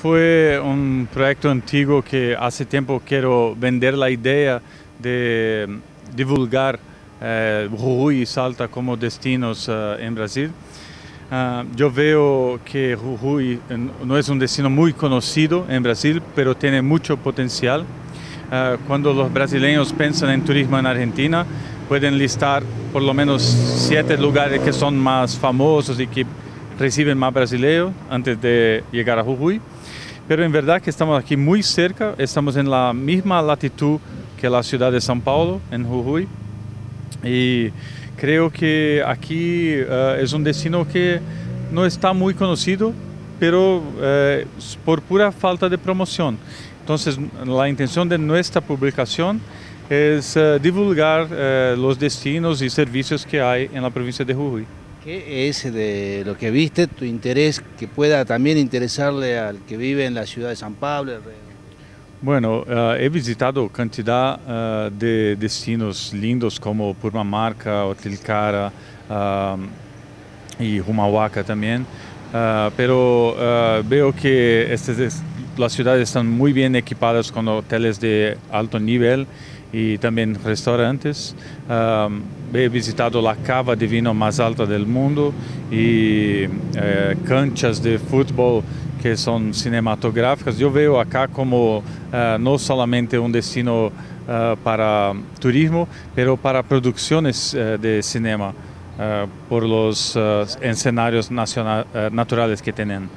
Fue un proyecto antiguo que hace tiempo quiero vender la idea de divulgar eh, Jujuy y Salta como destinos eh, en Brasil. Uh, yo veo que Jujuy no es un destino muy conocido en Brasil, pero tiene mucho potencial. Uh, cuando los brasileños piensan en turismo en Argentina, pueden listar por lo menos siete lugares que son más famosos y que reciben más brasileños antes de llegar a Jujuy. Pero en verdad que estamos aquí muy cerca, estamos en la misma latitud que la ciudad de São Paulo, en Jujuy. Y creo que aquí uh, es un destino que no está muy conocido, pero uh, por pura falta de promoción. Entonces, la intención de nuestra publicación es uh, divulgar los destinos y servicios que hay en la provincia de Jujuy. ¿Qué es de lo que viste tu interés que pueda también interesarle al que vive en la ciudad de San Pablo? Bueno, uh, he visitado cantidad uh, de destinos lindos como Purmamarca, Otilcara uh, y Humahuaca también, pero veo que estas, las ciudades están muy bien equipadas con hoteles de alto nivel y también restaurantes. he visitado la cava de vino más alta del mundo y canchas de fútbol que son cinematográficas. Yo veo acá como uh, no solamente un destino uh, para turismo, pero para producciones uh, de cinema por los escenarios naturales que tienen.